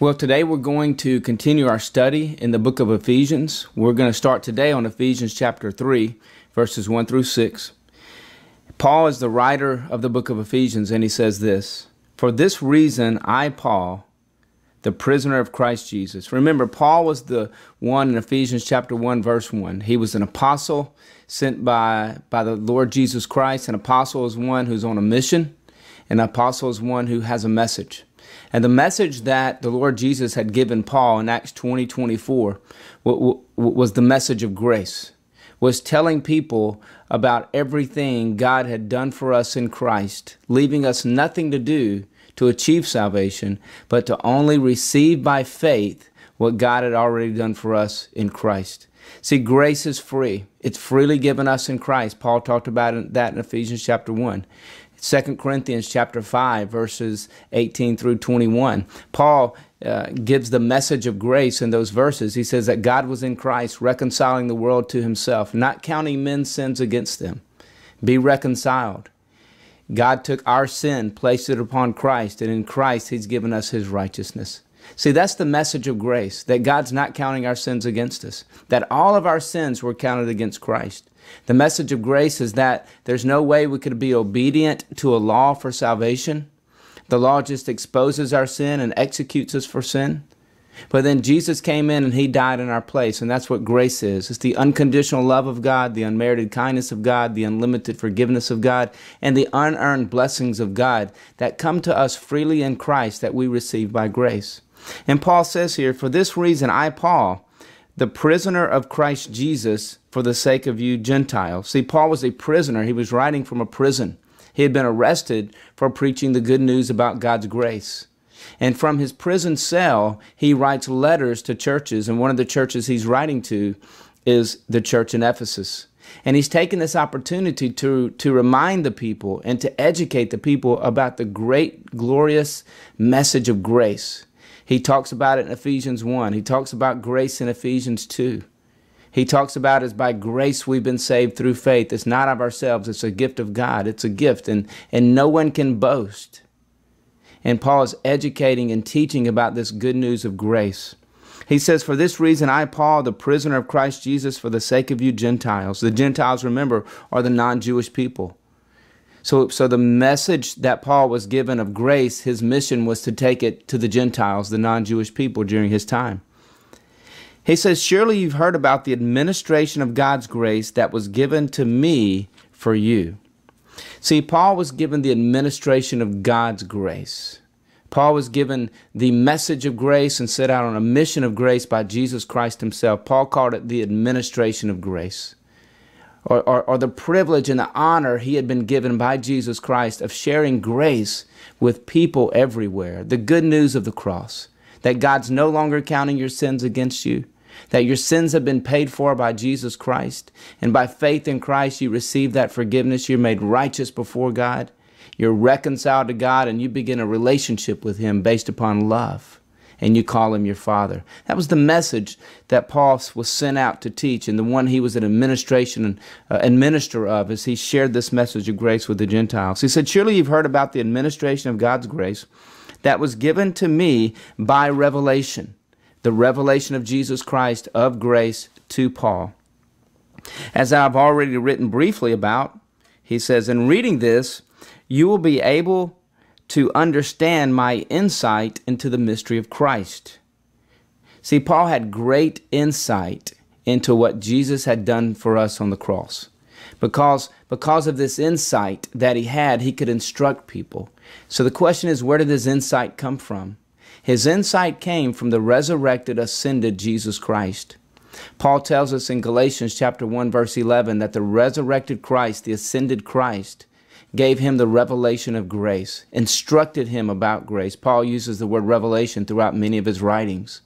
Well, today we're going to continue our study in the book of Ephesians. We're going to start today on Ephesians chapter 3, verses 1 through 6. Paul is the writer of the book of Ephesians, and he says this For this reason, I, Paul, the prisoner of Christ Jesus. Remember, Paul was the one in Ephesians chapter 1, verse 1. He was an apostle sent by, by the Lord Jesus Christ. An apostle is one who's on a mission, an apostle is one who has a message. And the message that the Lord Jesus had given Paul in Acts 20 24 was the message of grace, was telling people about everything God had done for us in Christ, leaving us nothing to do to achieve salvation, but to only receive by faith what God had already done for us in Christ. See, grace is free. It's freely given us in Christ. Paul talked about that in Ephesians chapter 1. 2 Corinthians chapter 5 verses 18 through 21. Paul uh, gives the message of grace in those verses. He says that God was in Christ reconciling the world to himself, not counting men's sins against them. Be reconciled. God took our sin, placed it upon Christ, and in Christ he's given us his righteousness. See, that's the message of grace that God's not counting our sins against us, that all of our sins were counted against Christ. The message of grace is that there's no way we could be obedient to a law for salvation. The law just exposes our sin and executes us for sin. But then Jesus came in and he died in our place, and that's what grace is. It's the unconditional love of God, the unmerited kindness of God, the unlimited forgiveness of God, and the unearned blessings of God that come to us freely in Christ that we receive by grace. And Paul says here, For this reason, I, Paul, the prisoner of Christ Jesus, for the sake of you Gentiles. See, Paul was a prisoner. He was writing from a prison. He had been arrested for preaching the good news about God's grace. And from his prison cell, he writes letters to churches. And one of the churches he's writing to is the church in Ephesus. And he's taken this opportunity to, to remind the people and to educate the people about the great, glorious message of grace. He talks about it in Ephesians 1. He talks about grace in Ephesians 2. He talks about as by grace we've been saved through faith. It's not of ourselves, it's a gift of God. It's a gift, and, and no one can boast. And Paul is educating and teaching about this good news of grace. He says, For this reason, I, Paul, the prisoner of Christ Jesus, for the sake of you Gentiles. The Gentiles, remember, are the non Jewish people. So, so the message that Paul was given of grace, his mission was to take it to the Gentiles, the non Jewish people during his time. He says, Surely you've heard about the administration of God's grace that was given to me for you. See, Paul was given the administration of God's grace. Paul was given the message of grace and set out on a mission of grace by Jesus Christ himself. Paul called it the administration of grace. Or, or, or, the privilege and the honor he had been given by Jesus Christ of sharing grace with people everywhere. The good news of the cross that God's no longer counting your sins against you, that your sins have been paid for by Jesus Christ, and by faith in Christ you receive that forgiveness. You're made righteous before God. You're reconciled to God, and you begin a relationship with Him based upon love. And you call him your father. That was the message that Paul was sent out to teach, and the one he was an administration and uh, administrator of as he shared this message of grace with the Gentiles. He said, Surely you've heard about the administration of God's grace that was given to me by revelation, the revelation of Jesus Christ of grace to Paul. As I've already written briefly about, he says, in reading this, you will be able to understand my insight into the mystery of Christ. See, Paul had great insight into what Jesus had done for us on the cross. Because, because of this insight that he had, he could instruct people. So the question is, where did his insight come from? His insight came from the resurrected, ascended Jesus Christ. Paul tells us in Galatians chapter 1 verse 11 that the resurrected Christ, the ascended Christ, gave him the revelation of grace, instructed him about grace. Paul uses the word revelation throughout many of his writings.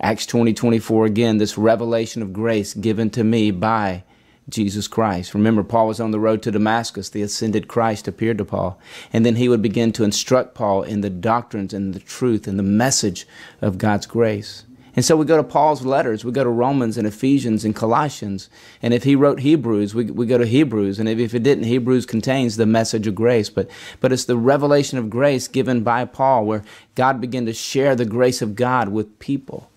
Acts 20, 24 again, this revelation of grace given to me by Jesus Christ. Remember, Paul was on the road to Damascus. The ascended Christ appeared to Paul. And then he would begin to instruct Paul in the doctrines and the truth and the message of God's grace. And so we go to Paul's letters. We go to Romans and Ephesians and Colossians. And if he wrote Hebrews, we, we go to Hebrews. And if, if it didn't, Hebrews contains the message of grace. But, but it's the revelation of grace given by Paul where God began to share the grace of God with people.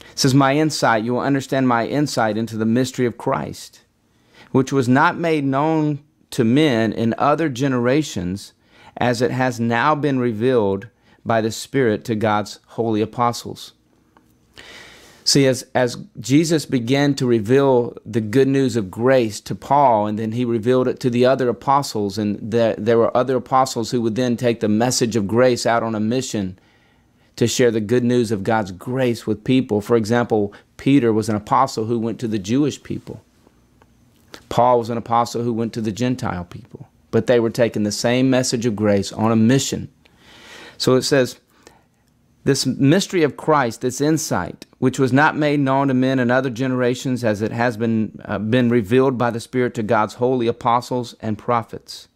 It says, My insight, you will understand my insight into the mystery of Christ, which was not made known to men in other generations, as it has now been revealed by the Spirit to God's holy apostles. See, as, as Jesus began to reveal the good news of grace to Paul, and then he revealed it to the other apostles, and there, there were other apostles who would then take the message of grace out on a mission to share the good news of God's grace with people. For example, Peter was an apostle who went to the Jewish people. Paul was an apostle who went to the Gentile people. But they were taking the same message of grace on a mission. So it says, this mystery of Christ, this insight, which was not made known to men in other generations as it has been, uh, been revealed by the Spirit to God's holy apostles and prophets.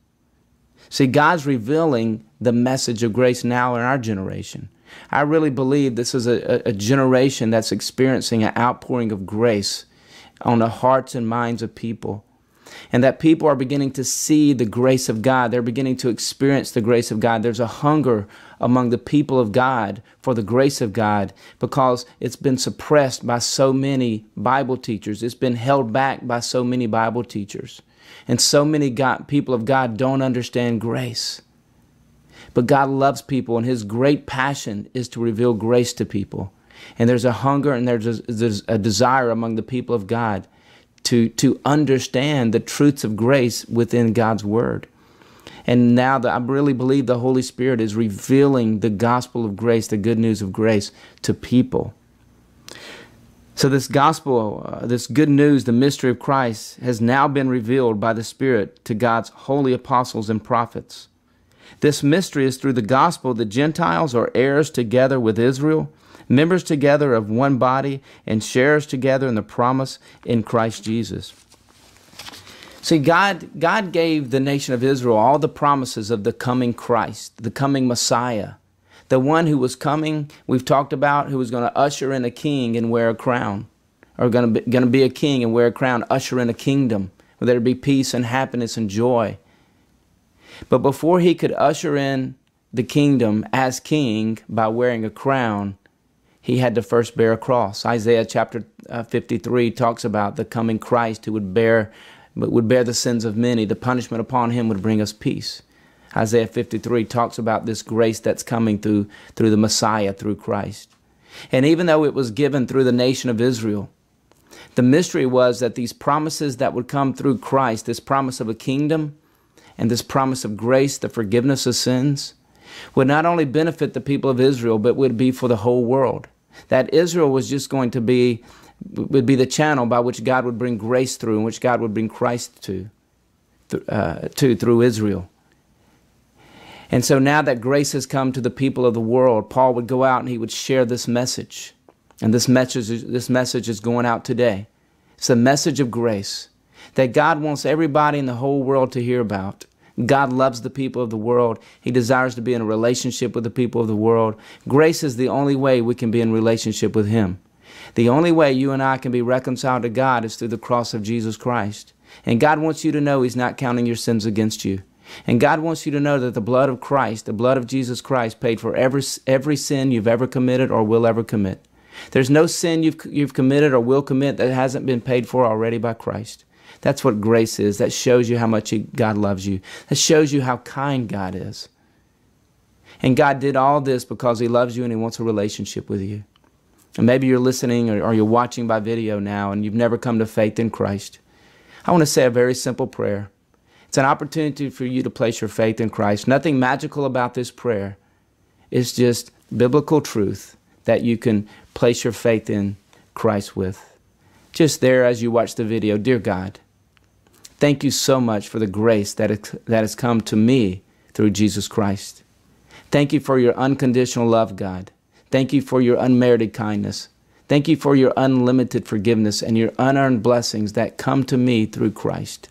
See, God's revealing the message of grace now in our generation. I really believe this is a, a generation that's experiencing an outpouring of grace on the hearts and minds of people and that people are beginning to see the grace of God. They're beginning to experience the grace of God. There's a hunger among the people of God for the grace of God because it's been suppressed by so many Bible teachers. It's been held back by so many Bible teachers. And so many God, people of God don't understand grace. But God loves people, and His great passion is to reveal grace to people. And there's a hunger and there's a, there's a desire among the people of God to, to understand the truths of grace within God's Word. And now that I really believe the Holy Spirit is revealing the gospel of grace, the good news of grace to people. So, this gospel, uh, this good news, the mystery of Christ, has now been revealed by the Spirit to God's holy apostles and prophets. This mystery is through the gospel the Gentiles are heirs together with Israel members together of one body, and sharers together in the promise in Christ Jesus. See, God, God gave the nation of Israel all the promises of the coming Christ, the coming Messiah, the one who was coming, we've talked about, who was going to usher in a king and wear a crown, or going to be, going to be a king and wear a crown, usher in a kingdom where there would be peace and happiness and joy. But before he could usher in the kingdom as king by wearing a crown, he had to first bear a cross. Isaiah chapter uh, 53 talks about the coming Christ who would bear would bear the sins of many. The punishment upon him would bring us peace. Isaiah 53 talks about this grace that's coming through through the Messiah through Christ. And even though it was given through the nation of Israel, the mystery was that these promises that would come through Christ, this promise of a kingdom and this promise of grace, the forgiveness of sins, would not only benefit the people of Israel, but would be for the whole world. That Israel was just going to be, would be the channel by which God would bring grace through and which God would bring Christ to, uh, to through Israel. And so now that grace has come to the people of the world, Paul would go out and he would share this message. And this message, this message is going out today. It's a message of grace that God wants everybody in the whole world to hear about. God loves the people of the world. He desires to be in a relationship with the people of the world. Grace is the only way we can be in relationship with Him. The only way you and I can be reconciled to God is through the cross of Jesus Christ. And God wants you to know He's not counting your sins against you. And God wants you to know that the blood of Christ, the blood of Jesus Christ, paid for every, every sin you've ever committed or will ever commit. There's no sin you've, you've committed or will commit that hasn't been paid for already by Christ. That's what grace is. That shows you how much God loves you. That shows you how kind God is. And God did all this because He loves you and He wants a relationship with you. And maybe you're listening or, or you're watching by video now and you've never come to faith in Christ. I want to say a very simple prayer. It's an opportunity for you to place your faith in Christ. Nothing magical about this prayer. It's just biblical truth that you can place your faith in Christ with. Just there as you watch the video, dear God, Thank you so much for the grace that, it, that has come to me through Jesus Christ. Thank you for your unconditional love, God. Thank you for your unmerited kindness. Thank you for your unlimited forgiveness and your unearned blessings that come to me through Christ.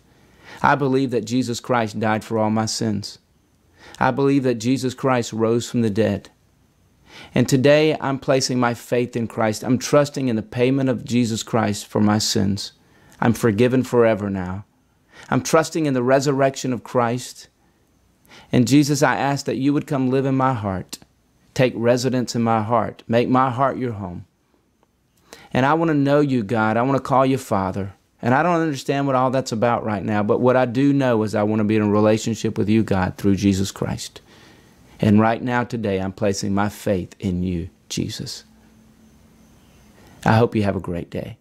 I believe that Jesus Christ died for all my sins. I believe that Jesus Christ rose from the dead. And today I'm placing my faith in Christ. I'm trusting in the payment of Jesus Christ for my sins. I'm forgiven forever now. I'm trusting in the resurrection of Christ. And Jesus, I ask that you would come live in my heart, take residence in my heart, make my heart your home. And I want to know you, God. I want to call you Father. And I don't understand what all that's about right now, but what I do know is I want to be in a relationship with you, God, through Jesus Christ. And right now, today, I'm placing my faith in you, Jesus. I hope you have a great day.